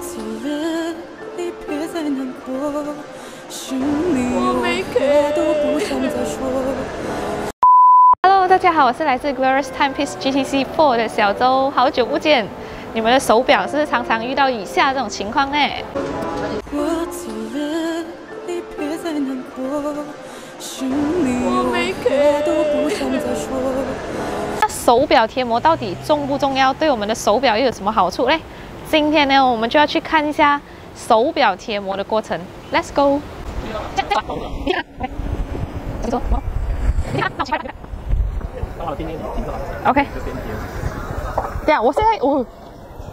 走了，你别再难过，心里有话都不想再说。Hello，大家好，我是来自 Glorious Timepiece GTC Four 的小周，好久不见。你们的手表是不是常常遇到以下这种情况呢？我走了，你别再难过，心里有话都不想再说。那手表贴膜到底重不重要？对我们的手表又有什么好处嘞？今天呢，我们就要去看一下手表贴膜的过程。Let's go。OK。对啊，我现在我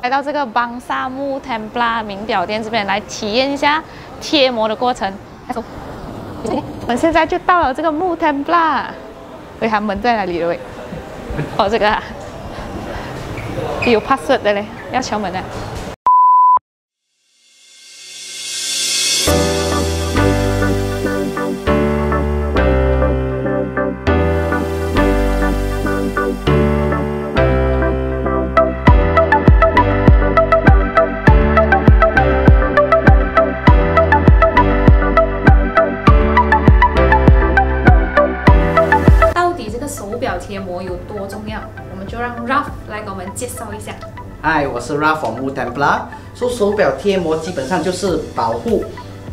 来到这个邦萨木 Templa 名表店这边来体验一下贴膜的过程。Let's go。我们现在就到了这个木 Templa。喂，它门在哪里了喂？哦，这个啊，有 password 的嘞，要敲门的。到底这个手表贴膜有多重要？我们就让 Ralph 来给我们介绍一下。嗨，我是 Ralph from Templar。说手表贴膜基本上就是保护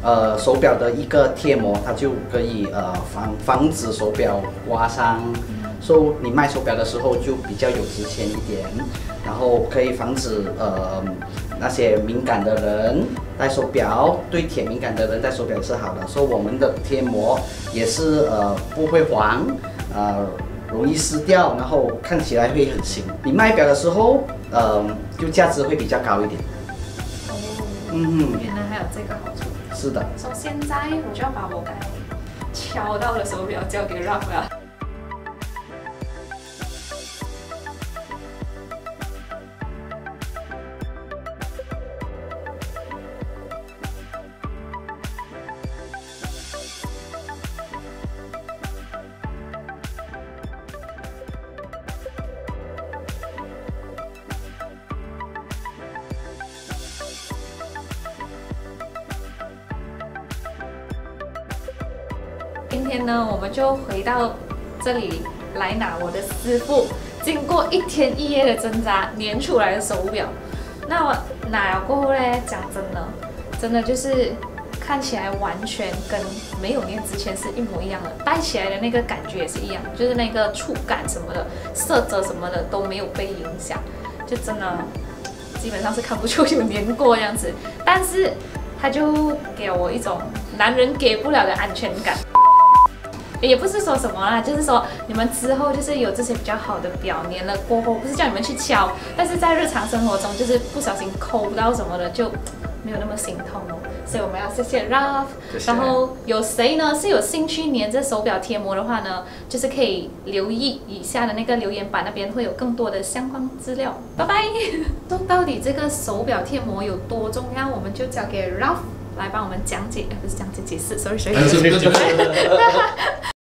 呃手表的一个贴膜，它就可以呃防防止手表刮伤。说、你卖手表的时候就比较有值钱一点，然后可以防止呃那些敏感的人戴手表，对铁敏感的人戴手表是好的。说我们的贴膜也是呃不会黄，呃容易撕掉，然后看起来会很新。你卖表的时候，呃，就价值会比较高一点。哦，嗯，原来还有这个好处。是的。所以现在我就要把我刚才敲到的手表交给 Ralph 了。今天呢，我们就回到这里来拿我的师傅经过一天一夜的挣扎粘出来的手表。那我拿了过后呢，讲真的，真的就是看起来完全跟没有粘之前是一模一样的，戴起来的那个感觉也是一样，就是那个触感什么的、色泽什么的都没有被影响，就真的基本上是看不出有粘过这样子。但是它就给我一种男人给不了的安全感。也不是说什么啦，就是说你们之后就是有这些比较好的表粘了过后，不是叫你们去敲，但是在日常生活中就是不小心抠不到什么的，就没有那么心痛哦。所以我们要谢谢 Ralph，然后有谁呢是有兴趣粘这手表贴膜的话呢，就是可以留意以下的那个留言板那边会有更多的相关资料。拜拜。说到底这个手表贴膜有多重要，我们就交给 Ralph 来帮我们讲解，呃不是讲解解释，sorry sorry。